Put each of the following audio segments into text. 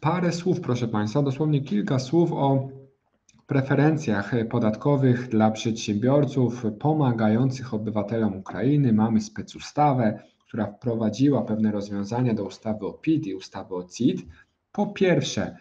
parę słów, proszę Państwa, dosłownie kilka słów o preferencjach podatkowych dla przedsiębiorców pomagających obywatelom Ukrainy. Mamy specustawę, która wprowadziła pewne rozwiązania do ustawy o PIT i ustawy o CIT. Po pierwsze,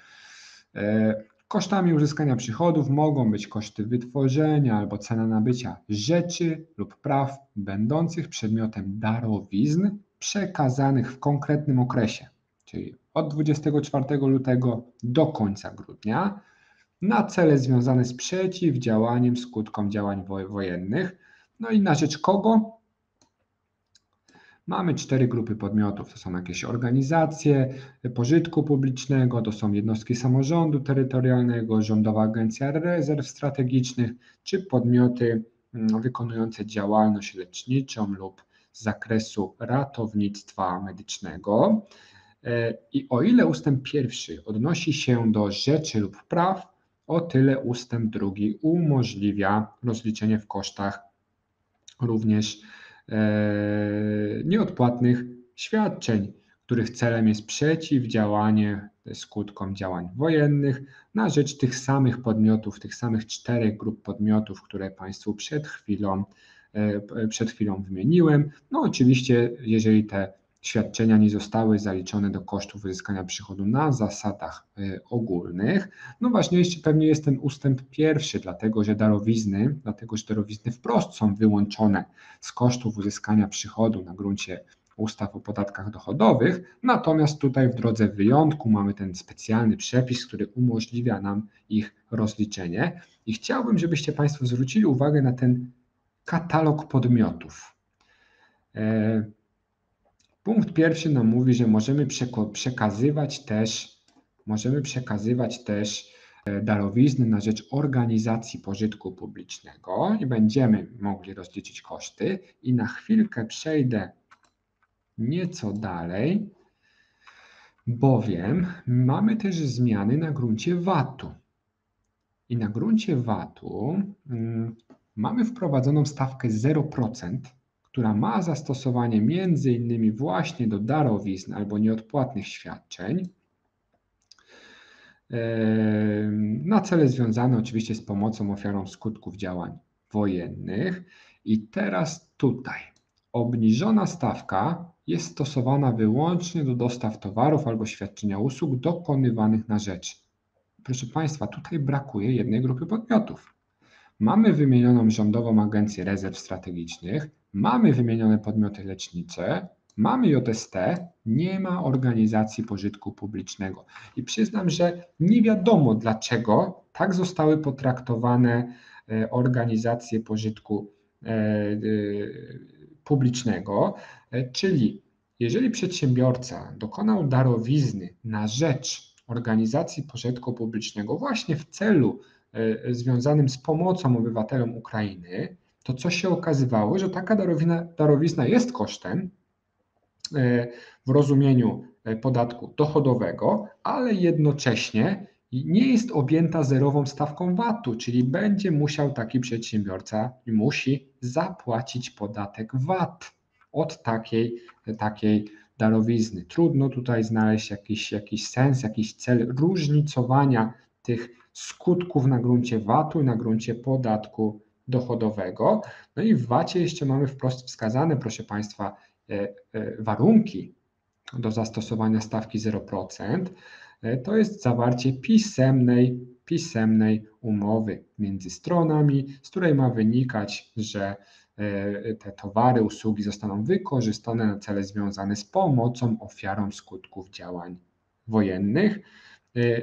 e, kosztami uzyskania przychodów mogą być koszty wytworzenia albo cena nabycia rzeczy lub praw będących przedmiotem darowizn przekazanych w konkretnym okresie, czyli od 24 lutego do końca grudnia na cele związane z przeciwdziałaniem skutkom działań wojennych. No i na rzecz kogo? Mamy cztery grupy podmiotów. To są jakieś organizacje pożytku publicznego, to są jednostki samorządu terytorialnego, Rządowa Agencja Rezerw Strategicznych, czy podmioty mm, wykonujące działalność leczniczą lub z zakresu ratownictwa medycznego. E, I o ile ustęp pierwszy odnosi się do rzeczy lub praw, o tyle ustęp drugi umożliwia rozliczenie w kosztach również e, nieodpłatnych świadczeń, których celem jest przeciwdziałanie skutkom działań wojennych na rzecz tych samych podmiotów, tych samych czterech grup podmiotów, które Państwu przed chwilą, e, przed chwilą wymieniłem. No oczywiście, jeżeli te świadczenia nie zostały zaliczone do kosztów uzyskania przychodu na zasadach y, ogólnych. No ważniejszy pewnie jest ten ustęp pierwszy, dlatego że darowizny, dlatego że darowizny wprost są wyłączone z kosztów uzyskania przychodu na gruncie ustaw o podatkach dochodowych, natomiast tutaj w drodze wyjątku mamy ten specjalny przepis, który umożliwia nam ich rozliczenie i chciałbym, żebyście Państwo zwrócili uwagę na ten katalog podmiotów. Punkt pierwszy nam mówi, że możemy przekazywać też, możemy przekazywać też e, darowizny na rzecz organizacji pożytku publicznego i będziemy mogli rozliczyć koszty. I na chwilkę przejdę nieco dalej, bowiem mamy też zmiany na gruncie VAT-u. I na gruncie VAT-u mm, mamy wprowadzoną stawkę 0% która ma zastosowanie innymi właśnie do darowizn albo nieodpłatnych świadczeń, na cele związane oczywiście z pomocą ofiarom skutków działań wojennych. I teraz tutaj obniżona stawka jest stosowana wyłącznie do dostaw towarów albo świadczenia usług dokonywanych na rzecz. Proszę Państwa, tutaj brakuje jednej grupy podmiotów. Mamy wymienioną Rządową Agencję Rezerw Strategicznych, Mamy wymienione podmioty lecznicze, mamy JST, nie ma organizacji pożytku publicznego. I przyznam, że nie wiadomo dlaczego tak zostały potraktowane e, organizacje pożytku e, e, publicznego, czyli jeżeli przedsiębiorca dokonał darowizny na rzecz organizacji pożytku publicznego właśnie w celu związanym z pomocą obywatelom Ukrainy, to co się okazywało, że taka darowizna, darowizna jest kosztem e, w rozumieniu e, podatku dochodowego, ale jednocześnie nie jest objęta zerową stawką VAT-u, czyli będzie musiał taki przedsiębiorca i musi zapłacić podatek VAT od takiej, takiej darowizny. Trudno tutaj znaleźć jakiś, jakiś sens, jakiś cel różnicowania tych skutków na gruncie VAT-u i na gruncie podatku dochodowego. No i w VAT-ie jeszcze mamy wprost wskazane, proszę Państwa, e, e, warunki do zastosowania stawki 0%. E, to jest zawarcie pisemnej, pisemnej umowy między stronami, z której ma wynikać, że te towary, usługi zostaną wykorzystane na cele związane z pomocą ofiarom skutków działań wojennych.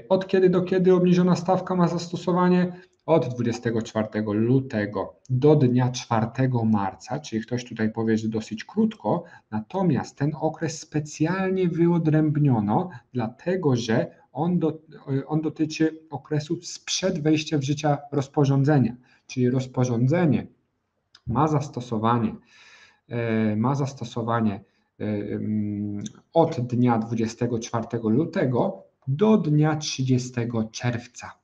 Od kiedy do kiedy obniżona stawka ma zastosowanie? Od 24 lutego do dnia 4 marca, czyli ktoś tutaj powie, że dosyć krótko, natomiast ten okres specjalnie wyodrębniono, dlatego że on, do, on dotyczy okresu sprzed wejścia w życie rozporządzenia, czyli rozporządzenie ma zastosowanie, e, ma zastosowanie e, od dnia 24 lutego do dnia 30 czerwca.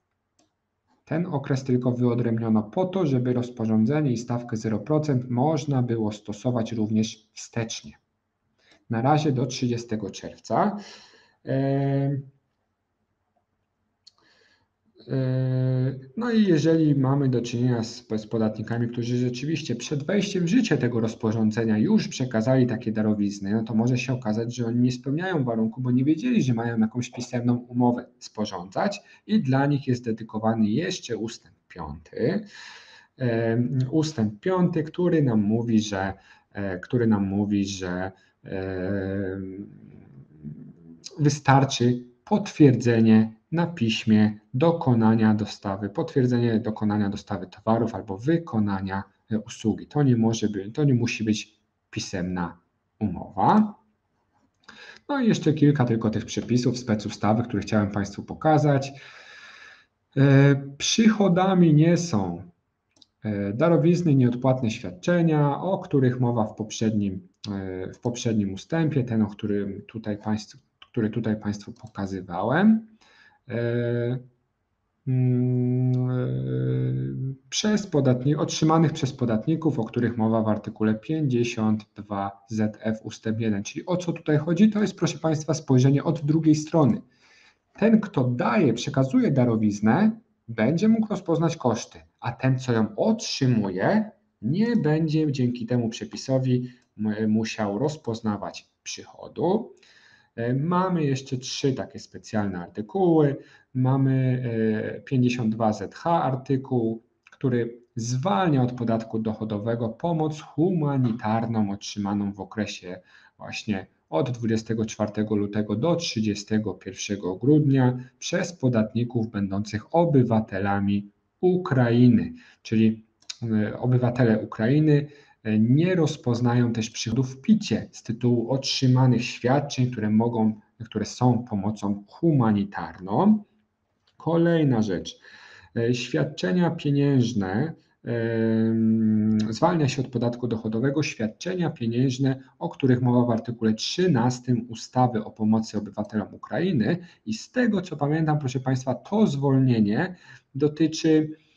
Ten okres tylko wyodrębniono po to, żeby rozporządzenie i stawkę 0% można było stosować również wstecznie. Na razie do 30 czerwca. No i jeżeli mamy do czynienia z, z, podatnikami, którzy rzeczywiście przed wejściem w życie tego rozporządzenia już przekazali takie darowizny, no to może się okazać, że oni nie spełniają warunku, bo nie wiedzieli, że mają jakąś pisemną umowę sporządzać i dla nich jest dedykowany jeszcze ustęp piąty. Ustęp piąty, który nam mówi, że, e, który nam mówi, że wystarczy potwierdzenie na piśmie dokonania dostawy, potwierdzenie dokonania dostawy towarów albo wykonania e, usługi. To nie może być, to nie musi być pisemna umowa. No i jeszcze kilka tylko tych przepisów, specustawy, które chciałem Państwu pokazać. E, przychodami nie są e, darowizny, nieodpłatne świadczenia, o których mowa w poprzednim, w poprzednim ustępie, ten, o którym tutaj Państwu, który tutaj Państwu pokazywałem. E, mm, e, przez podatni, otrzymanych przez podatników, o których mowa w artykule 52 ZF ustęp 1. Czyli o co tutaj chodzi? To jest, proszę Państwa, spojrzenie od drugiej strony. Ten, kto daje, przekazuje darowiznę, będzie mógł rozpoznać koszty, a ten, co ją otrzymuje, nie będzie dzięki temu przepisowi musiał rozpoznawać przychodu. E, mamy jeszcze trzy takie specjalne artykuły. Mamy 52 e, artykuł, który zwalnia od podatku dochodowego pomoc humanitarną otrzymaną w okresie właśnie od 24 lutego do 31 grudnia przez podatników będących obywatelami Ukrainy, czyli e, obywatele Ukrainy nie rozpoznają też przychodów w picie z tytułu otrzymanych świadczeń, które mogą, które są pomocą humanitarną. Kolejna rzecz. E, świadczenia pieniężne zwalnia się od podatku dochodowego świadczenia pieniężne, o których mowa w artykule 13 ustawy o pomocy obywatelom Ukrainy i z tego co pamiętam, proszę Państwa, to zwolnienie dotyczy E,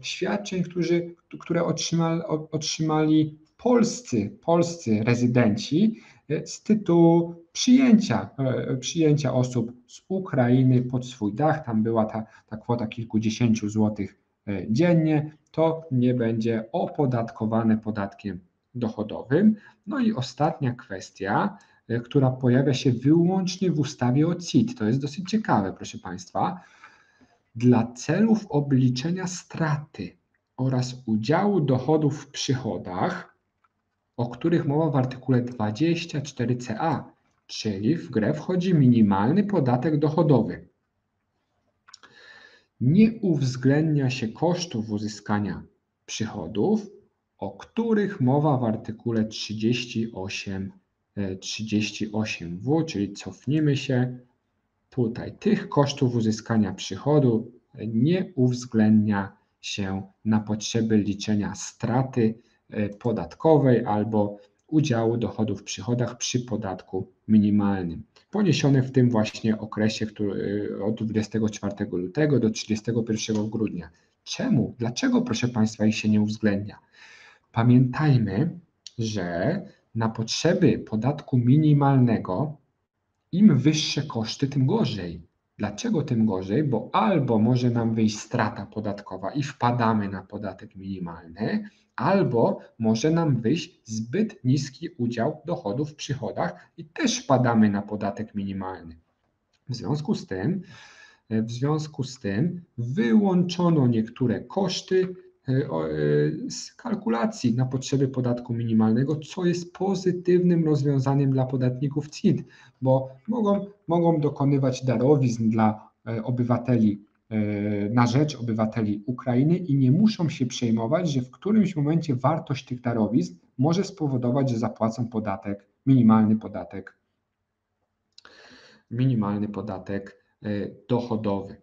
świadczeń, którzy, które otrzymali, otrzymali polscy, polscy rezydenci e, z tytułu przyjęcia, e, przyjęcia osób z Ukrainy pod swój dach. Tam była ta, ta kwota kilkudziesięciu złotych dziennie. To nie będzie opodatkowane podatkiem dochodowym. No i ostatnia kwestia, która pojawia się wyłącznie w ustawie o CIT. To jest dosyć ciekawe, proszę Państwa dla celów obliczenia straty oraz udziału dochodów w przychodach, o których mowa w artykule 24ca, czyli w grę wchodzi minimalny podatek dochodowy. Nie uwzględnia się kosztów uzyskania przychodów, o których mowa w artykule 38, 38w, czyli cofnijmy się tutaj tych kosztów uzyskania przychodu nie uwzględnia się na potrzeby liczenia straty e, podatkowej albo udziału dochodów w przychodach przy podatku minimalnym. Poniesione w tym właśnie okresie który, e, od 24 lutego do 31 grudnia. Czemu? Dlaczego, proszę Państwa, ich się nie uwzględnia? Pamiętajmy, że na potrzeby podatku minimalnego im wyższe koszty, tym gorzej. Dlaczego tym gorzej? Bo albo może nam wyjść strata podatkowa i wpadamy na podatek minimalny, albo może nam wyjść zbyt niski udział dochodów w przychodach i też wpadamy na podatek minimalny. W związku z tym, w związku z tym wyłączono niektóre koszty z kalkulacji na potrzeby podatku minimalnego, co jest pozytywnym rozwiązaniem dla podatników CIT, bo mogą, mogą dokonywać darowizn dla e, obywateli na rzecz obywateli Ukrainy i nie muszą się przejmować, że w którymś momencie wartość tych darowizn może spowodować, że zapłacą podatek, minimalny podatek, minimalny podatek dochodowy.